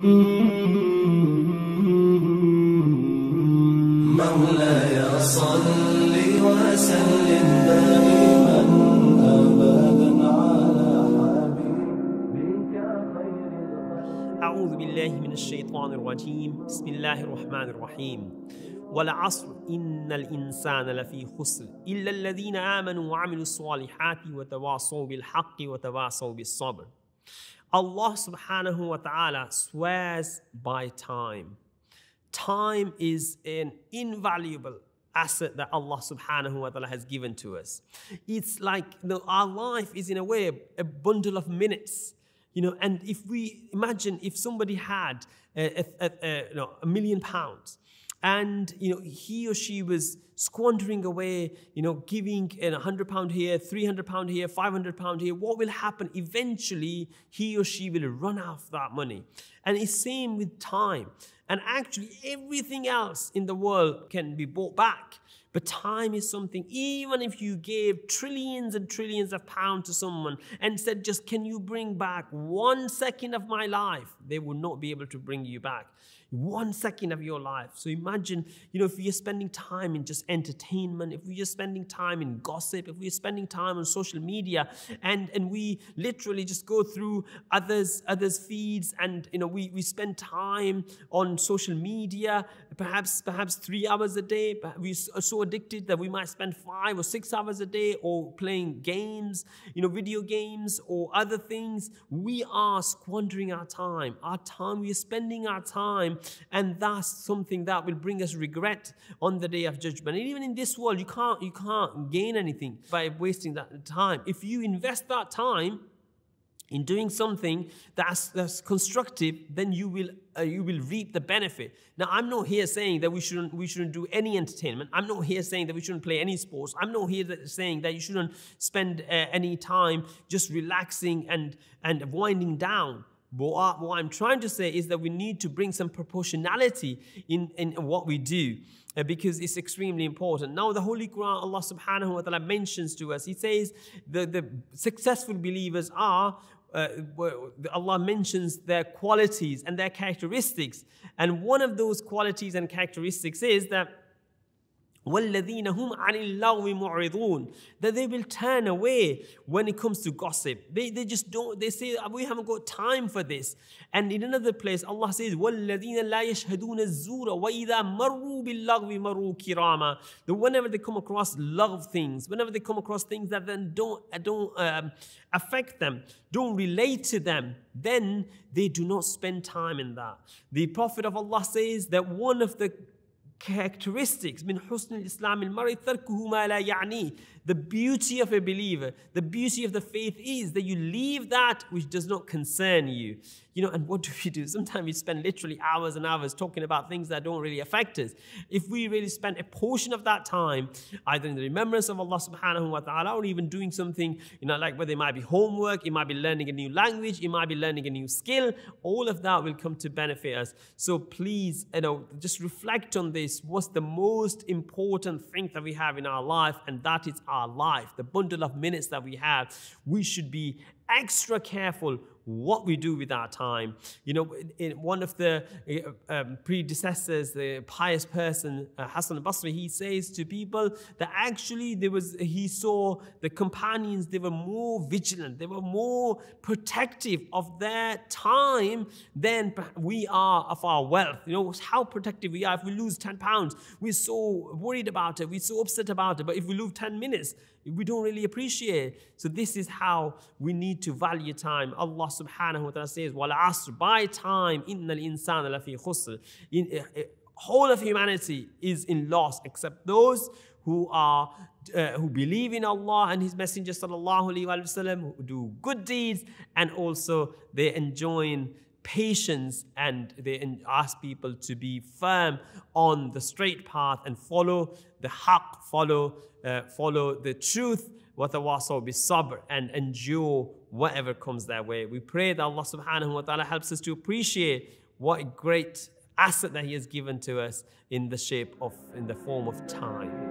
مولاي صل وسلم دائما. ابدا على حبيبك خير أعوذ بالله من الشيطان الرجيم. بسم الله الرحمن الرحيم. والعصر إن الإنسان لفي خسر إلا الذين آمنوا وعملوا الصالحات وتواصوا بالحق وتواصوا بالصبر. Allah subhanahu wa ta'ala swears by time. Time is an invaluable asset that Allah subhanahu wa ta'ala has given to us. It's like you know, our life is in a way a bundle of minutes. You know, and if we imagine if somebody had a, a, a, you know, a million pounds and you know he or she was squandering away you know giving a 100 pound here 300 pound here 500 pound here. What will happen? Eventually he or she will run out of that money. And it's same with time. And actually everything else in the world can be bought back but time is something, even if you gave trillions and trillions of pounds to someone and said, just can you bring back one second of my life? They will not be able to bring you back one second of your life. So imagine, you know, if you're spending time in just entertainment, if we're spending time in gossip, if we're spending time on social media, and and we literally just go through others others feeds, and you know, we we spend time on social media, perhaps perhaps three hours a day. We're so addicted that we might spend five or six hours a day, or playing games, you know, video games or other things. We are squandering our time. Our time. We are spending our time and that's something that will bring us regret on the day of judgment. And even in this world, you can't you can't gain anything by wasting that time. If you invest that time in doing something that's, that's constructive, then you will uh, you will reap the benefit. Now, I'm not here saying that we shouldn't we shouldn't do any entertainment. I'm not here saying that we shouldn't play any sports. I'm not here that, saying that you shouldn't spend uh, any time just relaxing and and winding down. But what, what I'm trying to say is that we need to bring some proportionality in, in what we do uh, because it's extremely important. Now, the Holy Quran, Allah subhanahu wa ta'ala mentions to us, He says the, the successful believers are. Uh, Allah mentions their qualities and their characteristics. And one of those qualities and characteristics is that وَالَّذِينَ هُمْ عَنِ اللَّغْوِ مُعْرِضُونَ That they will turn away when it comes to gossip. They, they just don't, they say, we haven't got time for this. And in another place, Allah says, وَالَّذِينَ لَا يَشْهَدُونَ الزُّورَ وَإِذَا مَرُّوا بِاللَّغْوِ مَرُّوا كِرَامًا That whenever they come across love things, whenever they come across things that then don't, don't um, affect them, don't relate to them, then they do not spend time in that. The Prophet of Allah says that one of the characteristics من حسن الإسلام المرء تركه ما لا يعنيه. The beauty of a believer, the beauty of the faith is that you leave that which does not concern you. You know, and what do we do? Sometimes we spend literally hours and hours talking about things that don't really affect us. If we really spend a portion of that time, either in the remembrance of Allah subhanahu wa ta'ala or even doing something, you know, like whether it might be homework, it might be learning a new language, it might be learning a new skill, all of that will come to benefit us. So please, you know, just reflect on this. What's the most important thing that we have in our life? And that is our life, the bundle of minutes that we have, we should be extra careful what we do with our time. You know, in one of the uh, um, predecessors, the pious person, uh, Hassan al-Basri, he says to people that actually there was, he saw the companions, they were more vigilant, they were more protective of their time than we are of our wealth. You know, how protective we are. If we lose 10 pounds, we're so worried about it, we're so upset about it. But if we lose 10 minutes, we don't really appreciate. So this is how we need to value time. Allah subhanahu wa ta'ala says, Wal asr, by time, inna al-insana lafi khusr. In, uh, whole of humanity is in loss except those who are uh, who believe in Allah and His Messenger sallallahu alaihi wasallam, who do good deeds, and also they enjoin patience and they ask people to be firm on the straight path and follow the haq, follow, uh, follow the truth, watawasaw be sabr and endure whatever comes their way. We pray that Allah subhanahu wa ta'ala helps us to appreciate what a great asset that He has given to us in the shape of, in the form of time.